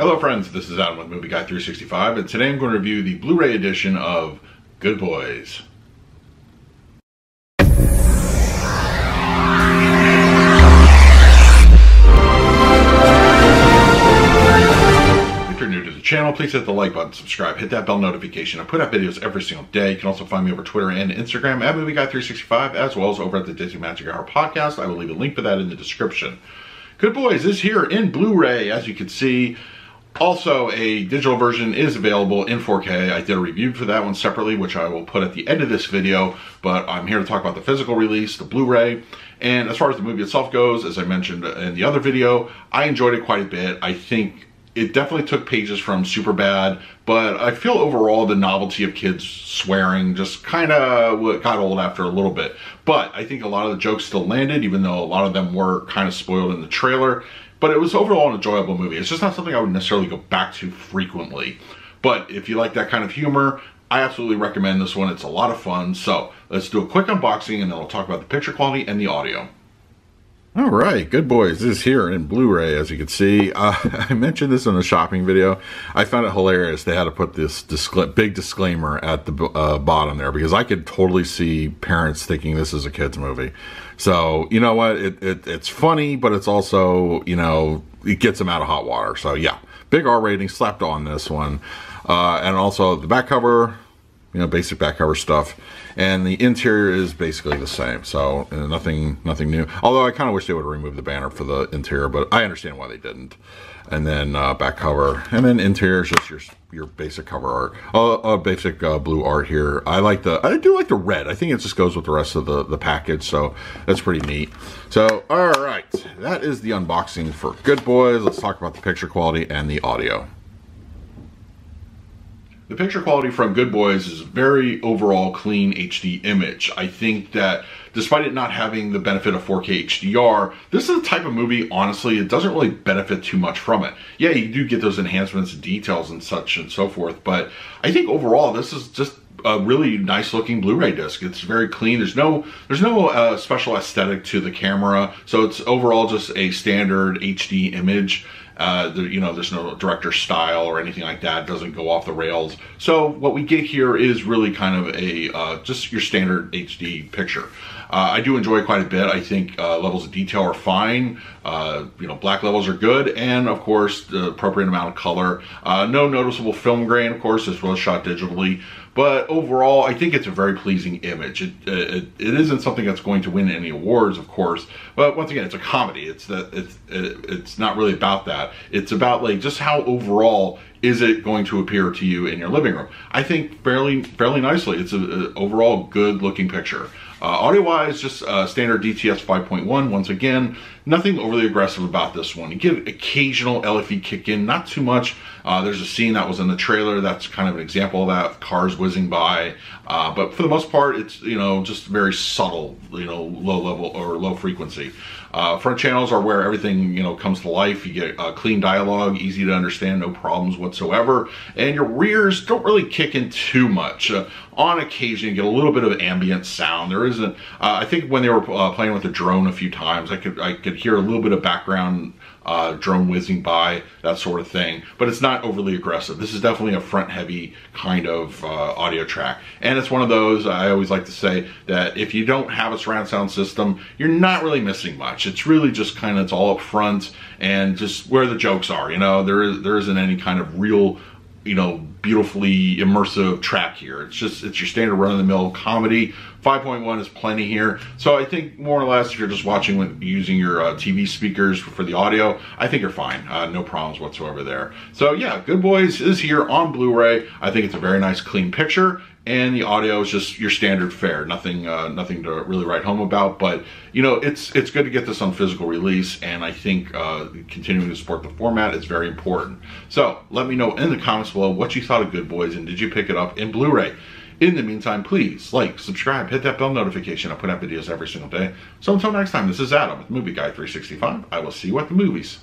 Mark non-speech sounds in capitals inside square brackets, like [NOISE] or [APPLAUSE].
Hello friends, this is Adam with Movie Guy 365 and today I'm going to review the Blu-ray edition of Good Boys. If you're new to the channel, please hit the like button, subscribe, hit that bell notification. I put out videos every single day. You can also find me over Twitter and Instagram at Movie Guy 365 as well as over at the Disney Magic Hour podcast. I will leave a link for that in the description. Good Boys is here in Blu-ray, as you can see. Also, a digital version is available in 4K. I did a review for that one separately, which I will put at the end of this video, but I'm here to talk about the physical release, the Blu-ray. And as far as the movie itself goes, as I mentioned in the other video, I enjoyed it quite a bit. I think it definitely took pages from Superbad, but I feel overall the novelty of kids swearing just kind of got old after a little bit. But I think a lot of the jokes still landed, even though a lot of them were kind of spoiled in the trailer. But it was overall an enjoyable movie. It's just not something I would necessarily go back to frequently. But if you like that kind of humor, I absolutely recommend this one. It's a lot of fun. So let's do a quick unboxing and then we'll talk about the picture quality and the audio. All right, Good Boys This is here in Blu-ray, as you can see. Uh, [LAUGHS] I mentioned this in a shopping video. I found it hilarious. They had to put this big disclaimer at the uh, bottom there because I could totally see parents thinking this is a kid's movie. So, you know what? It, it, it's funny, but it's also, you know, it gets them out of hot water. So, yeah, big R rating slapped on this one. Uh, and also the back cover, you know, basic back cover stuff. And the interior is basically the same, so uh, nothing nothing new. Although I kind of wish they would remove the banner for the interior, but I understand why they didn't. And then uh, back cover, and then interior is just your your basic cover art, uh, uh, basic uh, blue art here. I like the, I do like the red. I think it just goes with the rest of the the package, so that's pretty neat. So, all right, that is the unboxing for Good Boys. Let's talk about the picture quality and the audio. The picture quality from Good Boys is very overall clean HD image. I think that despite it not having the benefit of 4K HDR, this is a type of movie, honestly, it doesn't really benefit too much from it. Yeah, you do get those enhancements and details and such and so forth, but I think overall this is just a really nice looking Blu-ray disc. It's very clean. There's no there's no uh, special aesthetic to the camera, so it's overall just a standard HD image. Uh, the, you know, there's no director style or anything like that. It doesn't go off the rails. So what we get here is really kind of a uh, just your standard HD picture. Uh, I do enjoy quite a bit. I think uh, levels of detail are fine. Uh, you know, black levels are good, and of course, the appropriate amount of color. No noticeable film grain, of course. This was shot digitally, but overall, I think it's a very pleasing image. It, it, it isn't something that's going to win any awards, of course, but once again, it's a comedy. It's that it's it, it's not really about that. It's about like just how overall is it going to appear to you in your living room? I think fairly fairly nicely. It's an overall good looking picture. Uh, audio wise, just uh, standard DTS 5.1. Once again, nothing overly aggressive about this one. You get occasional LFE kick in, not too much. Uh, there's a scene that was in the trailer that's kind of an example of that, cars whizzing by. But for the most part, it's, you know, just very subtle, you know, low level or low frequency. Uh, front channels are where everything, you know, comes to life. You get uh, clean dialogue, easy to understand, no problems whatsoever. And your rears don't really kick in too much. Uh, on occasion, you get a little bit of ambient sound. There isn't, uh, I think when they were uh, playing with the drone a few times, I could, I could hear a little bit of background uh, drone whizzing by, that sort of thing. But it's not overly aggressive. This is definitely a front heavy kind of uh, audio track. And it's one of those, I always like to say, that if you don't have a surround sound system, you're not really missing much. It's really just kind of, it's all up front and just where the jokes are, you know, there, is, there isn't any kind of real you know, beautifully immersive track here. It's just, it's your standard run-of-the-mill comedy. 5.1 is plenty here. So I think more or less if you're just watching with using your uh, TV speakers for, the audio, I think you're fine. Uh, no problems whatsoever there. So yeah, Good Boys is here on Blu-ray. I think it's a very nice clean picture and the audio is just your standard fare. Nothing, uh, nothing to really write home about. But you know, it's it's good to get this on physical release, and I think uh, continuing to support the format is very important. So let me know in the comments below what you thought of Good Boys, and did you pick it up in Blu-ray? In the meantime, please like, subscribe, hit that bell notification. I put out videos every single day. So until next time, this is Adam with Movie Guy 365. I will see you at the movies.